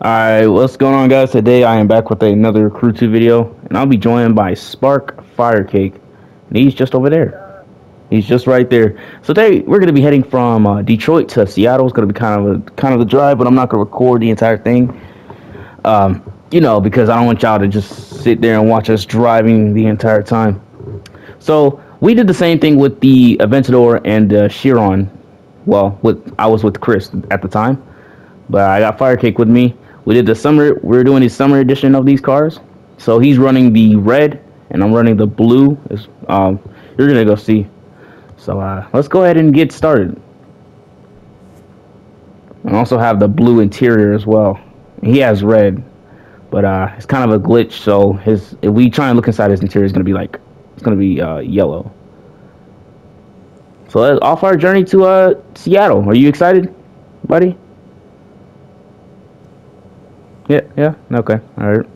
Alright, what's going on guys? Today I am back with another Crew 2 video, and I'll be joined by Spark Firecake. And he's just over there. He's just right there. So today we're going to be heading from uh, Detroit to Seattle. It's going to be kind of a kind of the drive, but I'm not going to record the entire thing. Um, you know, because I don't want y'all to just sit there and watch us driving the entire time. So we did the same thing with the Aventador and uh, Chiron. Well, with I was with Chris at the time, but I got Firecake with me we did the summer. We're doing the summer edition of these cars. So he's running the red, and I'm running the blue. Is um, you're gonna go see. So uh, let's go ahead and get started. I also have the blue interior as well. He has red, but uh, it's kind of a glitch. So his if we try and look inside his interior, it's gonna be like it's gonna be uh, yellow. So let's off our journey to uh, Seattle. Are you excited, buddy? Yeah, yeah, okay, alright.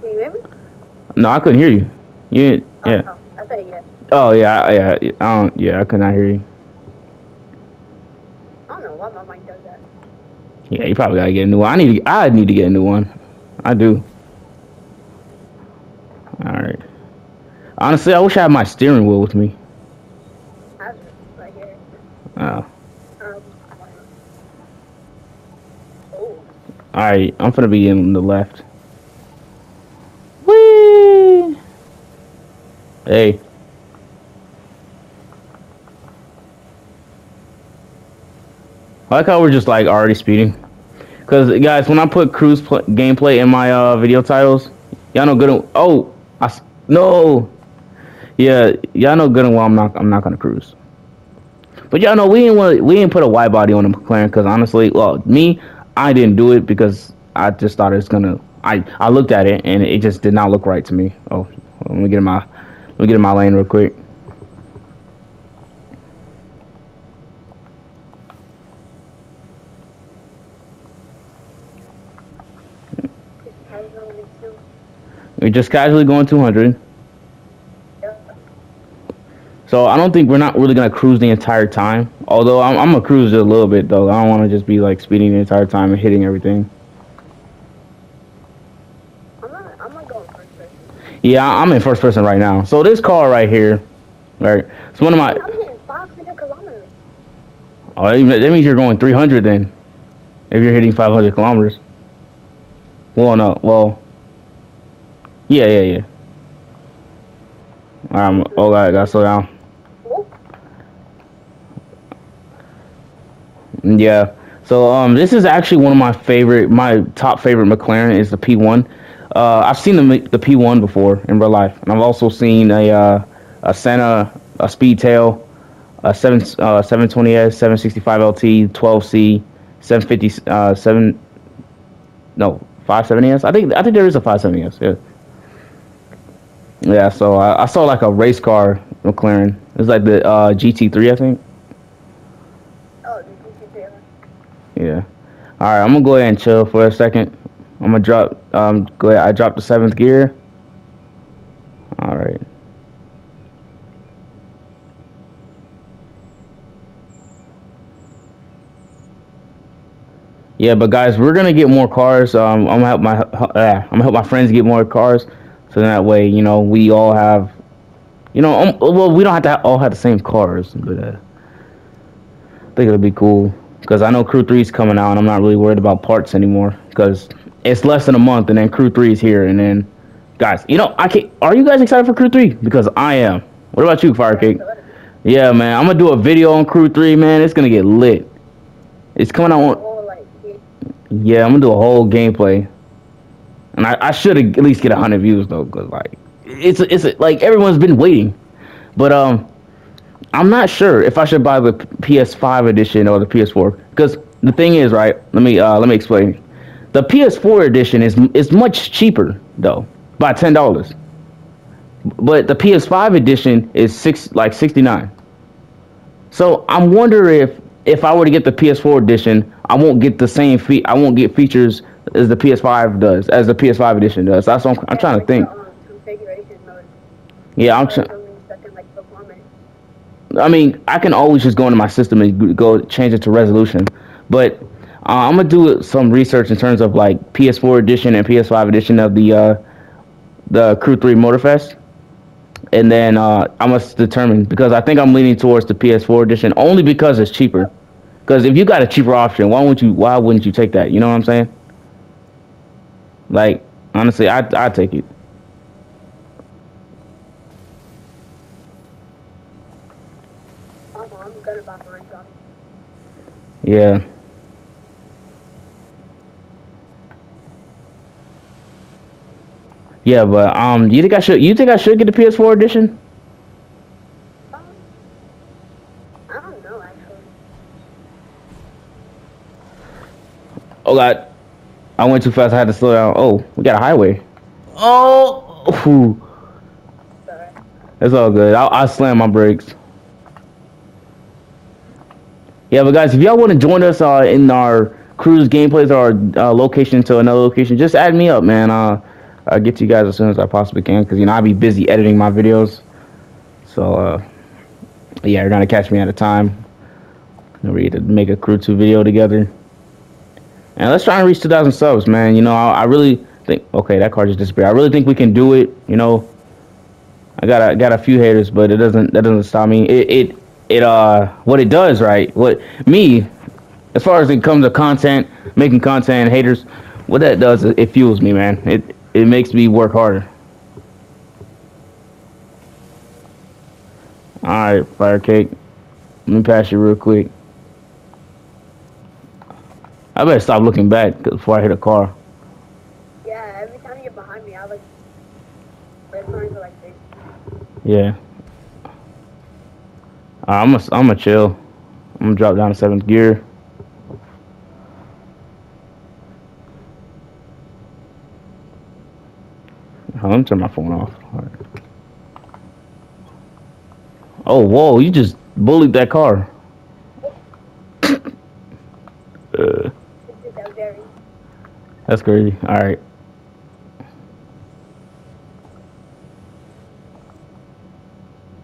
Can you hear me? No, I couldn't hear you. You, didn't oh, yeah. Oh, I said yes. Oh, yeah, yeah, I don't, yeah, I could not hear you. I don't know why my mic does that. Yeah, you probably gotta get a new one. I need, to, I need to get a new one. I do. Alright. Honestly, I wish I had my steering wheel with me. I have it right here. Oh. Um, oh, Alright, I'm gonna be in the left. Whee! Hey. I like how we're just like already speeding. Cause guys, when I put cruise pl- gameplay in my uh, video titles, y'all know good. And, oh, I no. Yeah, y'all know good and well. I'm not. I'm not gonna cruise. But y'all know we didn't want. We didn't put a wide body on the McLaren because honestly, well, me, I didn't do it because I just thought it was gonna. I I looked at it and it just did not look right to me. Oh, let me get in my let me get in my lane real quick. it's. We're just casually going 200. So I don't think we're not really gonna cruise the entire time. Although I'm, I'm gonna cruise it a little bit though. I don't want to just be like speeding the entire time and hitting everything. Yeah, I'm in first person right now. So this car right here, right? It's one of my. I'm hitting 500 kilometers. Oh, that means you're going 300 then. If you're hitting 500 kilometers. Well, no. Well. Yeah, yeah, yeah. Um. Oh, God, I gotta slow down. Yeah. So um, this is actually one of my favorite, my top favorite McLaren is the P1. Uh, I've seen the the P1 before in real life, and I've also seen a uh, a Senna, a Speedtail, a seven uh, 720s, 765 LT, 12C, 750, uh, seven, no, 570s. I think I think there is a 570s. Yeah. Yeah. So I, I saw like a race car McLaren. It's like the uh, GT3, I think. oh, did you see Taylor? Yeah. All right, I'm gonna go ahead and chill for a second. I'm gonna drop. Um, go ahead. I dropped the seventh gear. All right. Yeah, but guys, we're gonna get more cars. Um, I'm gonna help my uh, I'm gonna help my friends get more cars, so that way, you know, we all have, you know, um, well, we don't have to all have the same cars, but uh, I think it'll be cool because I know Crew Three is coming out, and I'm not really worried about parts anymore because it's less than a month, and then Crew Three is here, and then, guys, you know, I can. Are you guys excited for Crew Three? Because I am. What about you, Firecake? Yeah, man, I'm gonna do a video on Crew Three, man. It's gonna get lit. It's coming out on. Yeah, Yeah, I'm gonna do a whole gameplay, and I, I should at least get hundred views though, cause like it's it's like everyone's been waiting, but um, I'm not sure if I should buy the PS5 edition or the PS4, because the thing is, right? Let me uh let me explain. The PS4 edition is is much cheaper though, by ten dollars, but the PS5 edition is six like sixty nine. So I'm wondering if if I were to get the PS4 edition, I won't get the same fe- I won't get features as the PS5 does, as the PS5 edition does. That's what I'm, I'm trying to think. Yeah, I'm trying. something stuck in, like performance. I mean, I can always just go into my system and go change it to resolution. But Uh, I'm gonna do some research in terms of like PS4 edition and PS5 edition of the uh, the Crew Three Motorfest, and then uh, I must determine because I think I'm leaning towards the PS4 edition only because it's cheaper. Because if you got a cheaper option, why wouldn't you? Why wouldn't you take that? You know what I'm saying? Like honestly, I I take it. I'm, I'm gonna buy mine, so Yeah. Yeah, but um, you think I should? You think I should get the PS4 edition? um, I don't know actually. Oh God, I went too fast. I had to slow down. Oh, we got a highway. Oh, Ooh, it's all good. I I slammed my brakes. Yeah, but guys, if y'all want to join us uh, in our cruise gameplays or uh, location to another location, just add me up, man. I'll get to you guys as soon as I possibly can because you know I'll be busy editing my videos. So uh, yeah, you're gonna catch me at a time. We're to make a crew two video together. And let's try and reach 2,000 subs, man. You know, I, I really think. Okay, that car just disappeared. I really think we can do it. You know, I got a, got a few haters, but it doesn't that doesn't stop me. It it it uh what it does right. What me, as far as it comes to content, making content, haters, what that does it fuels me, man. It it makes me work harder. All right, Firecake. Let me pass you real quick. I better stop looking back before I hit a car. Yeah, every time you get behind me, I like red signs are like this. Yeah. I'm a, I'm a chill. I'm gonna drop down to seventh gear. I'm gonna turn my phone off. All right. Oh, whoa! You just bullied that car. uh, It's just that very. that's crazy. All right.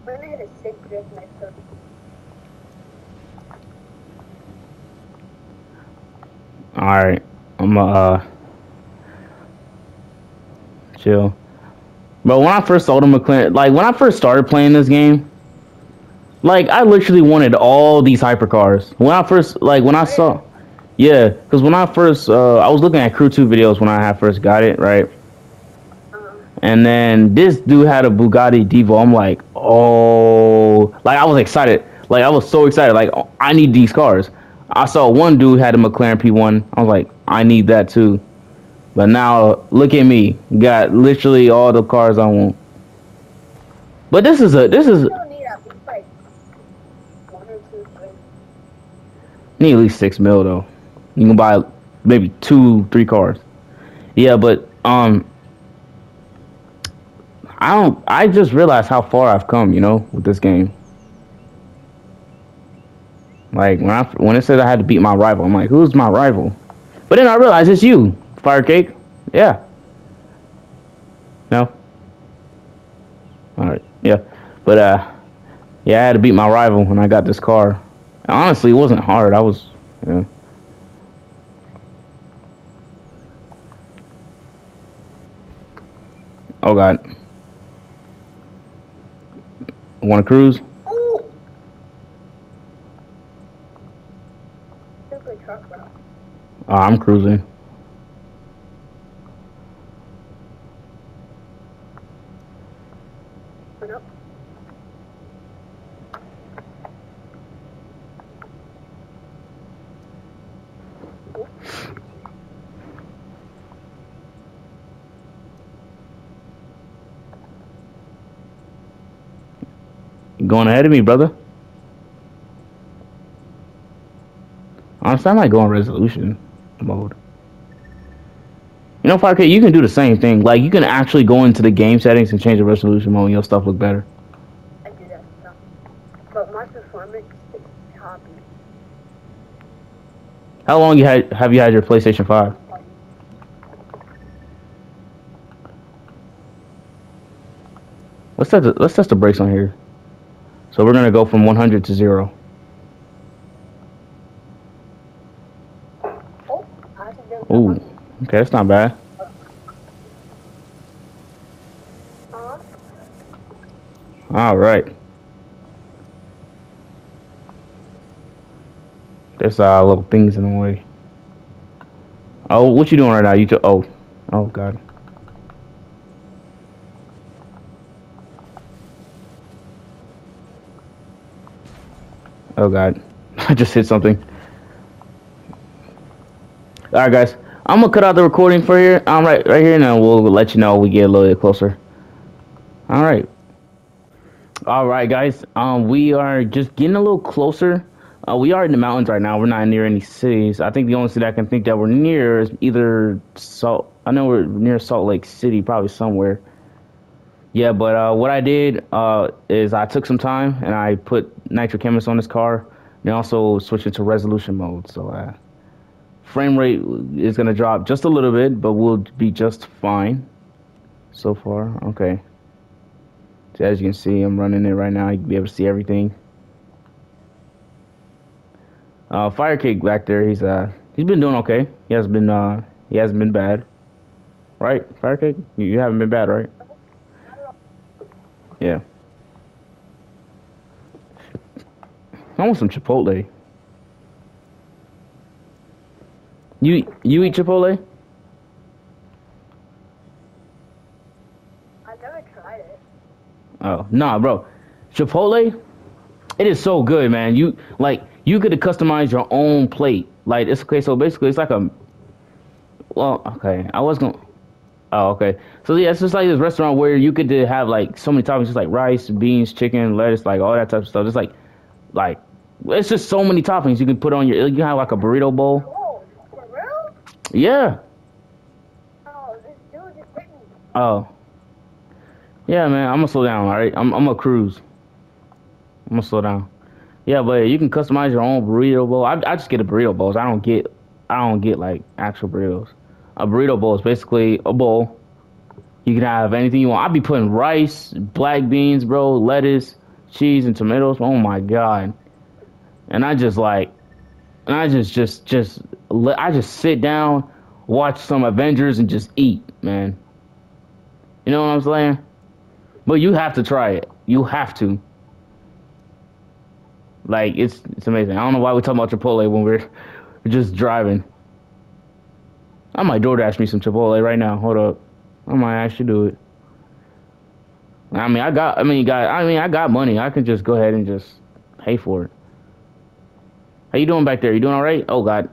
I'm gonna hit a sick drift next time. All right. I'm uh chill. But when I first saw the McLaren, like when I first started playing this game, like I literally wanted all these hypercars. When I first, like when I saw, yeah, because when I first, uh, I was looking at Crew Two videos when I had first got it, right? And then this dude had a Bugatti Devo. I'm like, oh, like I was excited. Like I was so excited. Like I need these cars. I saw one dude had a McLaren P1. I was like, I need that too. But now look at me, got literally all the cars I want. But this is a this is you don't need at least like one or two, need at least six mil though. You can buy maybe two, three cars. Yeah, but um, I don't. I just realized how far I've come. You know, with this game. Like when I when it says I had to beat my rival, I'm like, who's my rival? But then I realized it's you, Firecake. Yeah. No. All right. Yeah. But uh, yeah, I had to beat my rival when I got this car. Honestly, it wasn't hard. I was, yeah. Oh God. Want to cruise? Oh! Took a truck route. Uh, I'm cruising. Going ahead of me, brother. Honestly, I might go on resolution mode. You know, 5K, you can do the same thing. Like, you can actually go into the game settings and change the resolution mode and your stuff look better. I do that stuff. But my performance is choppy. How long you had have you had your PlayStation 5? Let's test the, let's test the brakes on here. So we're gonna go from 100 to zero. Okay, that's not bad. All right. There's uh little things in the way. Oh, what you doing right now? You just oh, oh god. Oh god, I just hit something. All right, guys. I'm gonna cut out the recording for here. I'm right right here, and we'll let you know we get a little bit closer. All right. All right, guys. Um, we are just getting a little closer. Uh, we are in the mountains right now. We're not near any cities. I think the only city I can think that we're near is either Salt. I know we're near Salt Lake City, probably somewhere. Yeah, but uh, what I did uh, is I took some time and I put nitro nitrochemist on this car, and also switched it to resolution mode. So uh, frame rate is gonna drop just a little bit, but we'll be just fine so far. Okay. So as you can see, I'm running it right now. You can be able to see everything. Uh, Firecake back there, he's uh he's been doing okay. He has been uh he hasn't been bad, right? Firecake, you haven't been bad, right? Yeah. I want some Chipotle. You you eat Chipotle? I've never tried it. Oh nah, bro. Chipotle, it is so good, man. You like you could customize your own plate. Like it's okay. So basically, it's like a. Well, okay. I was gonna. Oh, okay. So yeah, it's just like this restaurant where you could have like so many toppings, just like rice, beans, chicken, lettuce, like all that type of stuff. Just like, like it's just so many toppings you can put on your. You can have like a burrito bowl. Yeah. Oh. Oh. Yeah, man. I'm gonna slow down. All right. I'm I'm gonna cruise. I'm gonna slow down. Yeah, but you can customize your own burrito bowl. I, I just get a burrito bowls. I don't get I don't get like actual burritos. A burrito bowl is basically a bowl. You can have anything you want. I'd be putting rice, black beans, bro, lettuce, cheese, and tomatoes. Oh my god. And I just like, and I just just just I just sit down, watch some Avengers, and just eat, man. You know what I'm saying? But you have to try it. You have to. Like it's it's amazing. I don't know why we're talking about Chipotle when we're, we're just driving. I might DoorDash me some Chipotle right now. Hold up. I might actually do it. I mean, I got. I mean, got. I mean, I got money. I can just go ahead and just pay for it. How you doing back there? You doing all right? Oh God.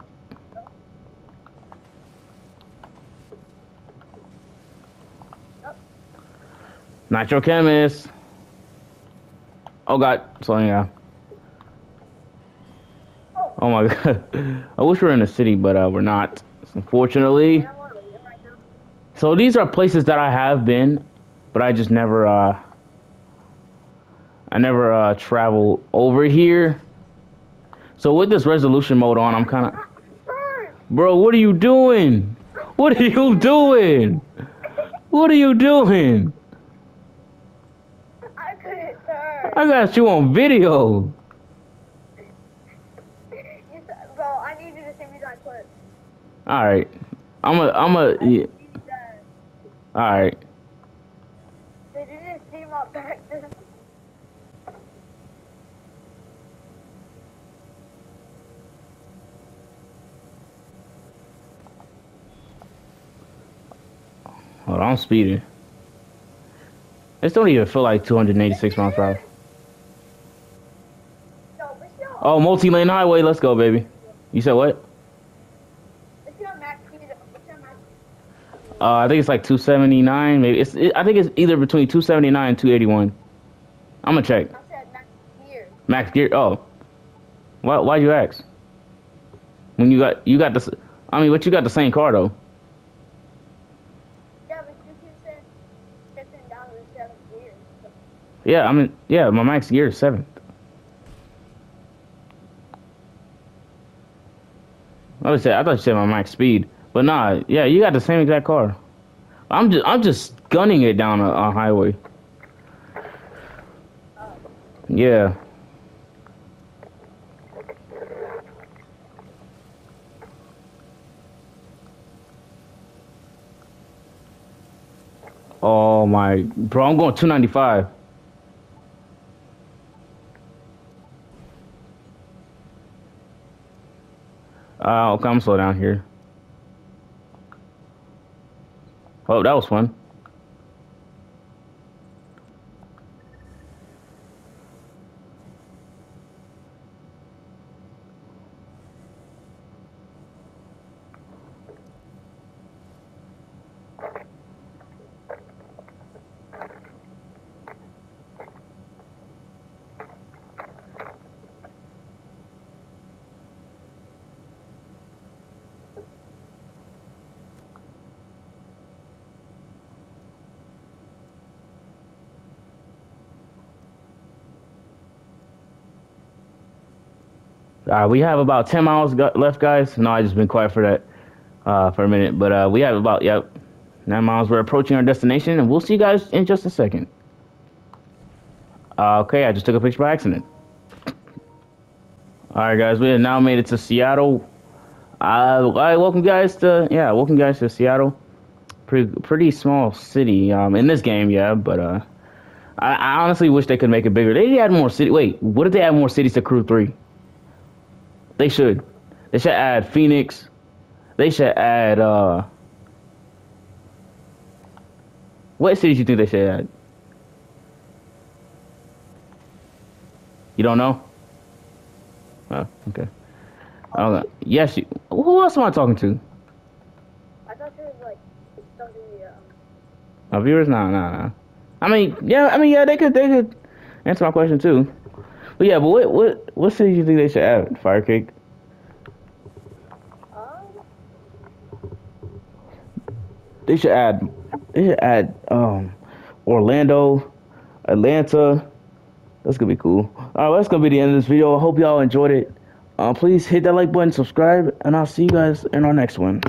Nitro chemist. Oh God. So yeah. Oh my God. I wish we were in a city, but uh, we're not. Unfortunately. So these are places that I have been, but I just never uh I never uh travel over here. So with this resolution mode on, I'm kind of Bro, what are you doing? What are you doing? What are you doing? I couldn't turn. I got you on video. Bro, I need you to send me that clip. All right. I'm a I'm a yeah. You said, All right. Did you just see my back? Hold on, I'm speeding. This don't even feel like 286 miles per hour. Oh, multi-lane highway. Let's go, baby. You said what? Uh, I think it's like 279. Maybe it's. It, I think it's either between 279 and 281. I'm gonna check. Max gear. Max gear. Oh, why? Why'd you ask? When you got you got the. I mean, but you got the same car though. Yeah, but you can send shifting down to the seventh gear. Yeah, I mean, yeah, my max gear is seventh. I would say I thought you said my max speed, but nah, yeah, you got the same exact car. I'm just I'm just gunning it down a, a highway. Yeah. Oh my, bro, I'm going 295. Uh, okay, I'm slow down here. Oh, that was fun. Uh, we have about 10 miles left, guys. No, I just been quiet for that uh, for a minute. But uh, we have about, yep, 9 miles. We're approaching our destination, and we'll see you guys in just a second. Uh, okay, I just took a picture by accident. All right, guys, we have now made it to Seattle. Uh, all right, welcome guys to yeah, welcome guys to Seattle. Pretty pretty small city um, in this game, yeah, but uh, I, I honestly wish they could make it bigger. They add more city. Wait, what if they add more cities to Crew Three? They should. They should add Phoenix. They should add uh What cities you think they should add? You don't know? Oh, okay. I don't know. yes. You, who else am I talking to? I thought it was like something. Um... My viewers, No, no, no. I mean, yeah, I mean, yeah, they could, they could answer my question too. But yeah, but what what what city do you think they should add? Firecake. Um. They should add. They should add um, Orlando, Atlanta. That's gonna be cool. All right, that's gonna be the end of this video. I hope y'all enjoyed it. Uh, please hit that like button, subscribe, and I'll see you guys in our next one.